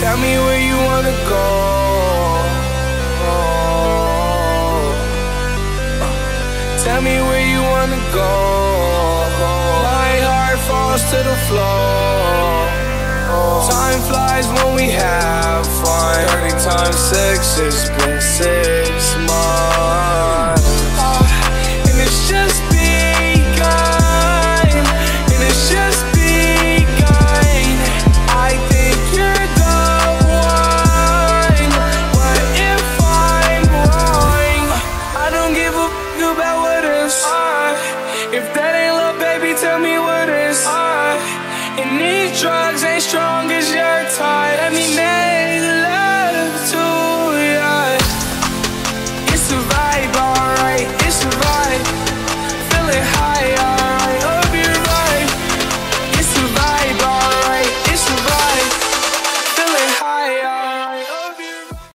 Tell me where you wanna go. Tell me where you wanna go. My heart falls to the floor. Time flies when we have fun. 30 times 6 is been eh? 6. Baby, tell me what is. Uh, and these drugs